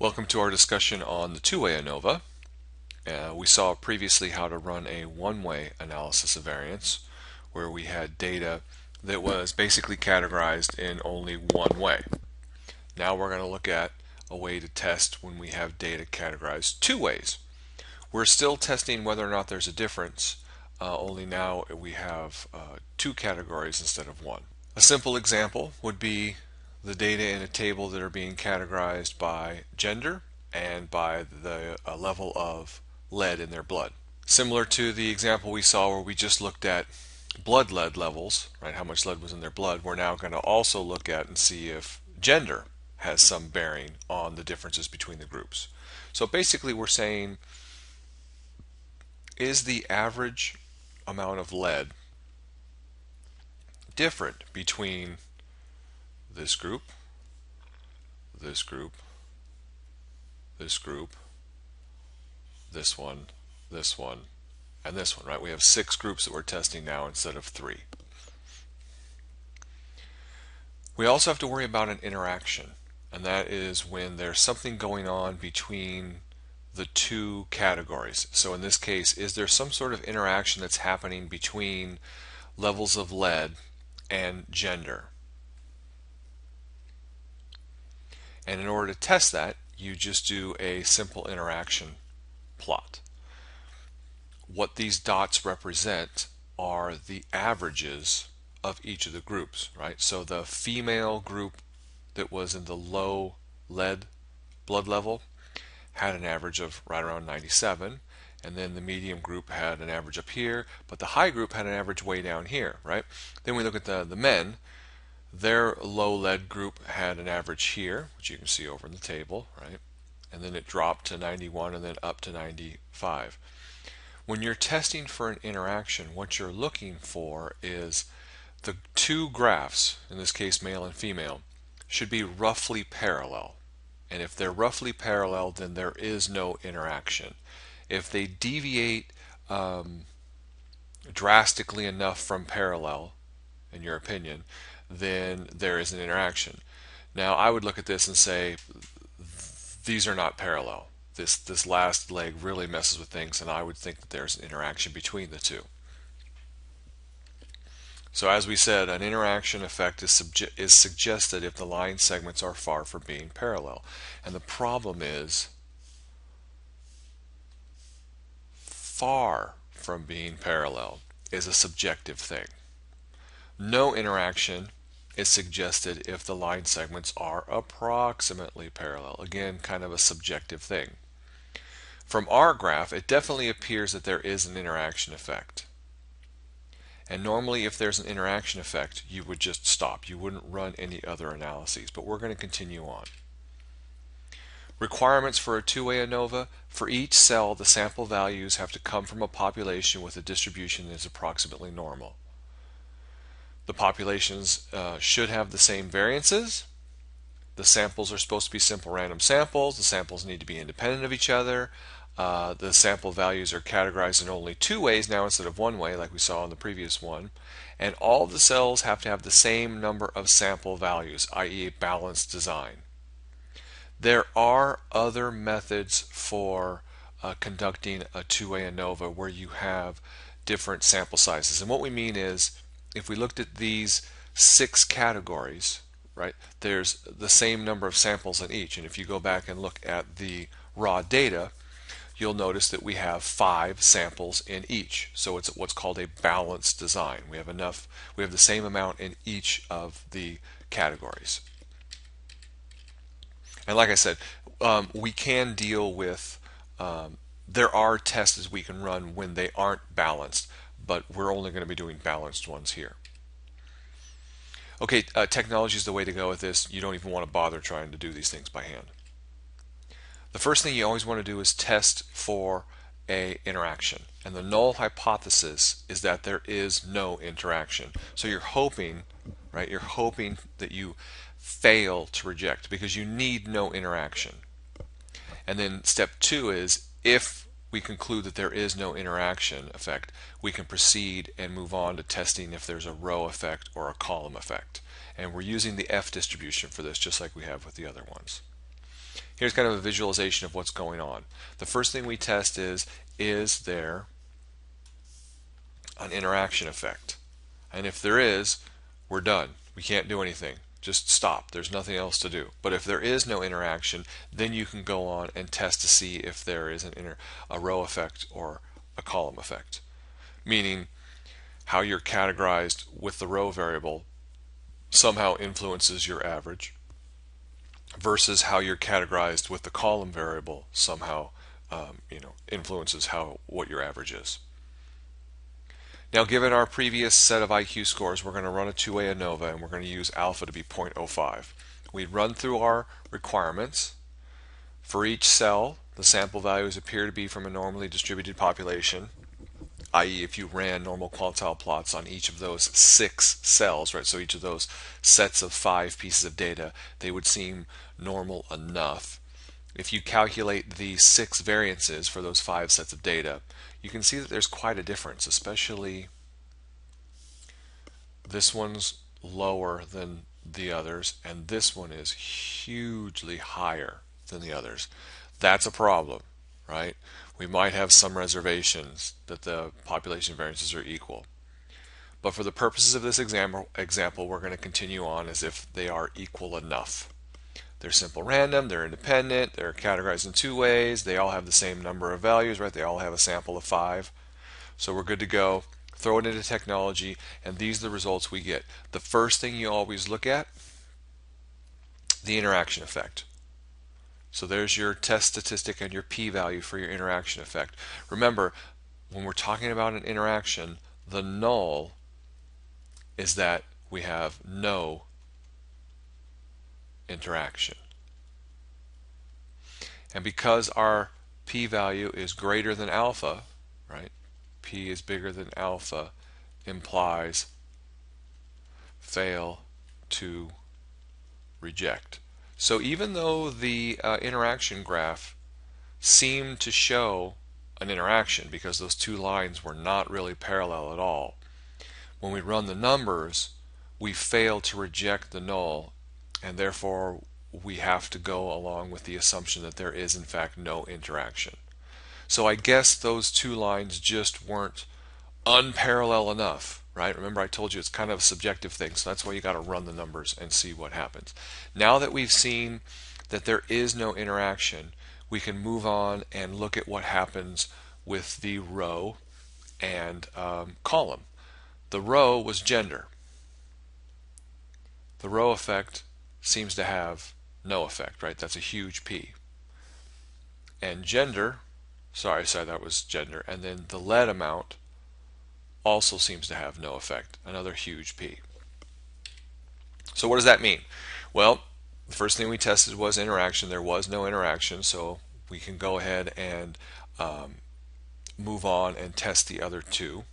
Welcome to our discussion on the two-way ANOVA. Uh, we saw previously how to run a one-way analysis of variance where we had data that was basically categorized in only one way. Now we're going to look at a way to test when we have data categorized two ways. We're still testing whether or not there's a difference, uh, only now we have uh, two categories instead of one. A simple example would be the data in a table that are being categorized by gender and by the uh, level of lead in their blood. Similar to the example we saw where we just looked at blood lead levels, right, how much lead was in their blood, we're now going to also look at and see if gender has some bearing on the differences between the groups. So basically we're saying is the average amount of lead different between this group, this group, this group, this one, this one, and this one, right? We have six groups that we're testing now instead of three. We also have to worry about an interaction, and that is when there's something going on between the two categories. So in this case, is there some sort of interaction that's happening between levels of lead and gender? And in order to test that, you just do a simple interaction plot. What these dots represent are the averages of each of the groups, right? So the female group that was in the low lead blood level had an average of right around 97 and then the medium group had an average up here but the high group had an average way down here right then we look at the the men their low lead group had an average here, which you can see over in the table, right? And then it dropped to 91 and then up to 95. When you're testing for an interaction, what you're looking for is the two graphs, in this case male and female, should be roughly parallel. And if they're roughly parallel, then there is no interaction. If they deviate um, drastically enough from parallel, in your opinion, then there is an interaction. Now I would look at this and say these are not parallel. This this last leg really messes with things and I would think that there's an interaction between the two. So as we said, an interaction effect is, is suggested if the line segments are far from being parallel. And the problem is far from being parallel is a subjective thing. No interaction is suggested if the line segments are approximately parallel. Again, kind of a subjective thing. From our graph, it definitely appears that there is an interaction effect. And normally if there's an interaction effect, you would just stop. You wouldn't run any other analyses, but we're going to continue on. Requirements for a two-way ANOVA. For each cell, the sample values have to come from a population with a distribution that is approximately normal. The populations uh, should have the same variances. The samples are supposed to be simple random samples. The samples need to be independent of each other. Uh, the sample values are categorized in only two ways now instead of one way like we saw in the previous one. And all the cells have to have the same number of sample values, i.e. balanced design. There are other methods for uh, conducting a two-way ANOVA where you have different sample sizes. And what we mean is if we looked at these six categories, right, there's the same number of samples in each. And if you go back and look at the raw data, you'll notice that we have five samples in each. So it's what's called a balanced design. We have enough, we have the same amount in each of the categories. And like I said, um, we can deal with, um, there are tests we can run when they aren't balanced but we're only going to be doing balanced ones here. Okay, uh, technology is the way to go with this. You don't even want to bother trying to do these things by hand. The first thing you always want to do is test for a interaction. And the null hypothesis is that there is no interaction. So you're hoping, right, you're hoping that you fail to reject because you need no interaction. And then step two is if we conclude that there is no interaction effect, we can proceed and move on to testing if there's a row effect or a column effect. And we're using the F distribution for this just like we have with the other ones. here's kind of a visualization of what's going on. The first thing we test is, is there an interaction effect? And if there is, we're done. We can't do anything. Just stop. There's nothing else to do. But if there is no interaction, then you can go on and test to see if there is an inter a row effect or a column effect. Meaning how you're categorized with the row variable somehow influences your average versus how you're categorized with the column variable somehow um, you know influences how what your average is. Now given our previous set of IQ scores we're going to run a two-way ANOVA and we're going to use alpha to be 0.05. We run through our requirements. For each cell the sample values appear to be from a normally distributed population i.e. if you ran normal quantile plots on each of those six cells, right, so each of those sets of five pieces of data, they would seem normal enough. If you calculate the six variances for those five sets of data, you can see that there's quite a difference, especially this one's lower than the others, and this one is hugely higher than the others. That's a problem, right? we might have some reservations that the population variances are equal. But for the purposes of this example, example we're going to continue on as if they are equal enough. They're simple random, they're independent, they're categorized in two ways, they all have the same number of values, right? They all have a sample of five. So we're good to go. Throw it into technology, and these are the results we get. The first thing you always look at, the interaction effect. So there's your test statistic and your p-value for your interaction effect. Remember, when we're talking about an interaction, the null is that we have no interaction. And because our p-value is greater than alpha, right? p is bigger than alpha implies fail to reject. So even though the uh, interaction graph seemed to show an interaction because those two lines were not really parallel at all, when we run the numbers, we fail to reject the null and therefore we have to go along with the assumption that there is in fact no interaction. So I guess those two lines just weren't unparalleled enough right? Remember I told you it's kind of a subjective thing, so that's why you got to run the numbers and see what happens. Now that we've seen that there is no interaction, we can move on and look at what happens with the row and um, column. The row was gender. The row effect seems to have no effect, right? That's a huge P. And gender, sorry, sorry, that was gender. And then the lead amount also seems to have no effect, another huge P. So what does that mean? Well, the first thing we tested was interaction. There was no interaction, so we can go ahead and um, move on and test the other two.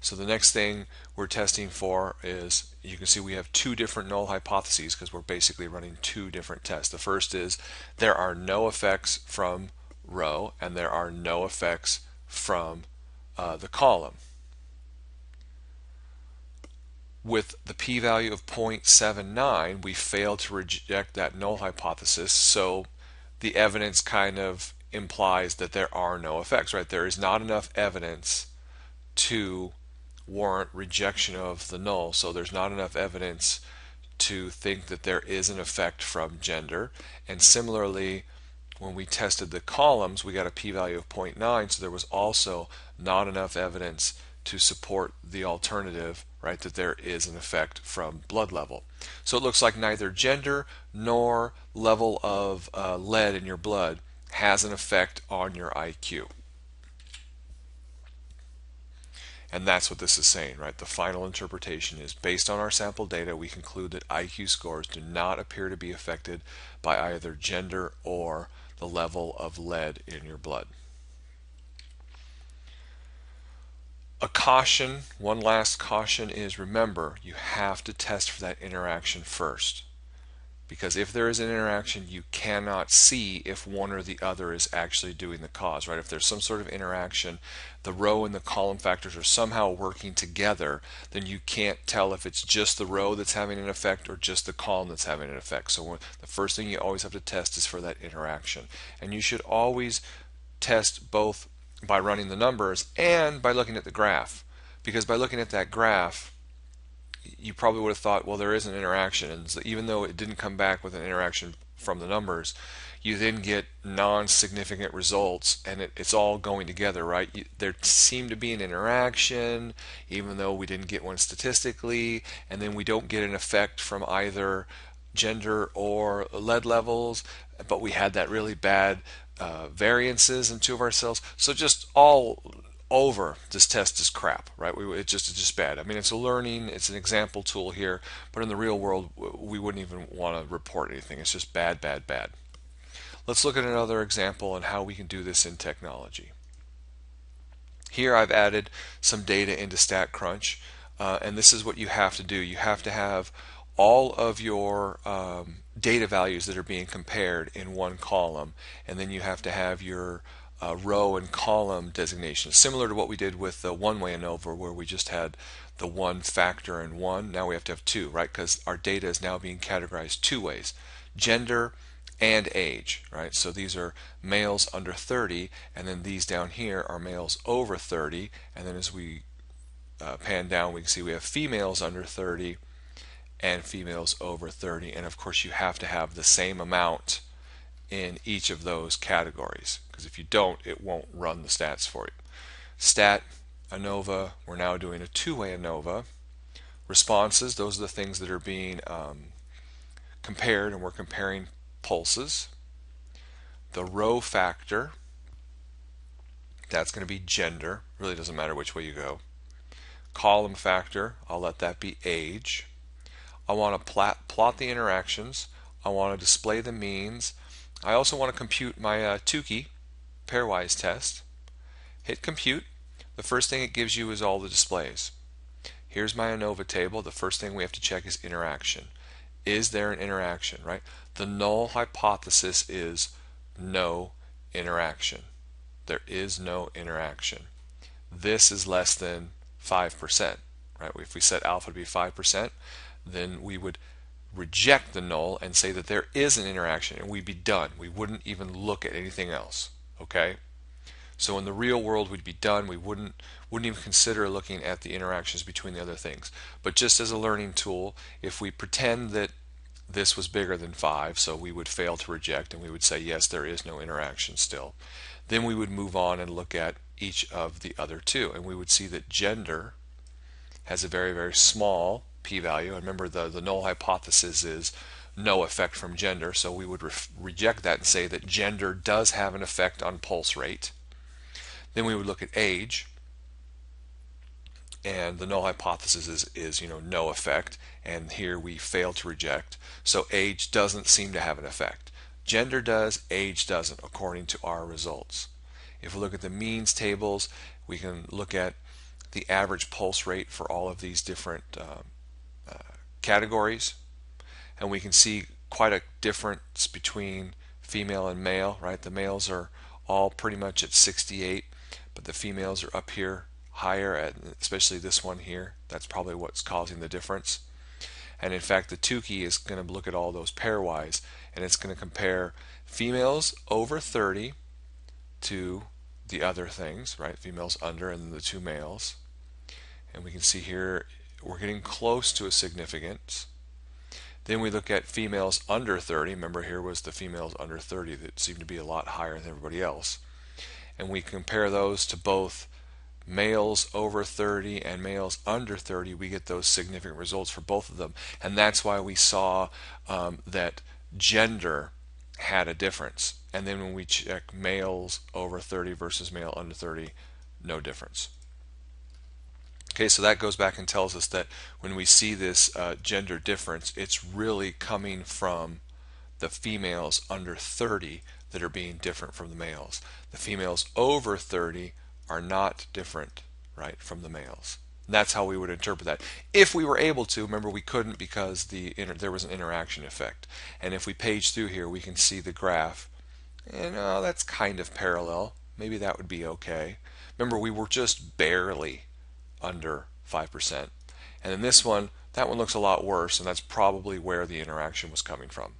So the next thing we're testing for is, you can see we have two different null hypotheses because we're basically running two different tests. The first is there are no effects from row and there are no effects from uh, the column with the p-value of 0.79 we failed to reject that null hypothesis so the evidence kind of implies that there are no effects right there is not enough evidence to warrant rejection of the null so there's not enough evidence to think that there is an effect from gender and similarly when we tested the columns we got a p-value of 0.9 so there was also not enough evidence to support the alternative, right, that there is an effect from blood level. So it looks like neither gender nor level of uh, lead in your blood has an effect on your IQ. And that's what this is saying, right? The final interpretation is based on our sample data, we conclude that IQ scores do not appear to be affected by either gender or the level of lead in your blood. a caution, one last caution is remember, you have to test for that interaction first. Because if there is an interaction you cannot see if one or the other is actually doing the cause right? If there's some sort of interaction the row and the column factors are somehow working together then you can't tell if it's just the row that's having an effect or just the column that's having an effect. So the first thing you always have to test is for that interaction. And you should always test both by running the numbers and by looking at the graph. Because by looking at that graph you probably would have thought, well, there is an interaction, and so even though it didn't come back with an interaction from the numbers, you then get non-significant results, and it, it's all going together, right? You, there seemed to be an interaction, even though we didn't get one statistically, and then we don't get an effect from either gender or lead levels, but we had that really bad uh, variances in two of our cells. So just all over this test is crap, right? We, just it's just bad. I mean, it's a learning, it's an example tool here, but in the real world, we wouldn't even want to report anything. It's just bad, bad, bad. Let's look at another example on how we can do this in technology. Here I've added some data into StatCrunch, uh, and this is what you have to do. You have to have all of your um, data values that are being compared in one column, and then you have to have your uh, row and column designation, similar to what we did with the one-way ANOVA where we just had the one factor and one. Now we have to have two, right? Because our data is now being categorized two ways, gender and age, right? So these are males under 30, and then these down here are males over 30, and then as we uh, pan down, we can see we have females under 30 and females over 30, and of course you have to have the same amount in each of those categories because if you don't it won't run the stats for you. Stat, ANOVA, we're now doing a two-way ANOVA. Responses, those are the things that are being um, compared and we're comparing pulses. The row factor, that's going to be gender, really doesn't matter which way you go. Column factor, I'll let that be age. I want to plot, plot the interactions. I want to display the means. I also want to compute my uh, Tukey pairwise test. Hit compute. The first thing it gives you is all the displays. Here's my ANOVA table. The first thing we have to check is interaction. Is there an interaction, right? The null hypothesis is no interaction. There is no interaction. This is less than 5%, right? If we set alpha to be 5%, then we would reject the null and say that there is an interaction and we'd be done. We wouldn't even look at anything else. Okay? So in the real world we'd be done. We wouldn't wouldn't even consider looking at the interactions between the other things. But just as a learning tool, if we pretend that this was bigger than 5, so we would fail to reject and we would say yes, there is no interaction still. Then we would move on and look at each of the other two and we would see that gender has a very very small p-value. Remember the, the null hypothesis is no effect from gender, so we would re reject that and say that gender does have an effect on pulse rate. Then we would look at age, and the null hypothesis is, is you know no effect, and here we fail to reject. So age doesn't seem to have an effect. Gender does, age doesn't, according to our results. If we look at the means tables, we can look at the average pulse rate for all of these different um, categories and we can see quite a difference between female and male right? The males are all pretty much at 68 but the females are up here higher at especially this one here. That's probably what's causing the difference. And in fact the Tukey is going to look at all those pairwise and it's going to compare females over 30 to the other things right? Females under and the two males. And we can see here we're getting close to a significance. Then we look at females under 30. Remember here was the females under 30 that seemed to be a lot higher than everybody else. And we compare those to both males over 30 and males under 30. We get those significant results for both of them. And that's why we saw um, that gender had a difference. And then when we check males over 30 versus male under 30, no difference. Okay, so that goes back and tells us that when we see this uh, gender difference, it's really coming from the females under 30 that are being different from the males. The females over 30 are not different, right, from the males. That's how we would interpret that. If we were able to, remember we couldn't because the there was an interaction effect. And if we page through here, we can see the graph. And oh, that's kind of parallel. Maybe that would be okay. Remember, we were just barely under 5%. And in this one, that one looks a lot worse, and that's probably where the interaction was coming from.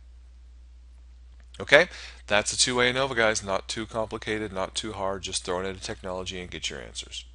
Okay, that's a two-way ANOVA, guys. Not too complicated, not too hard. Just throw it into technology and get your answers.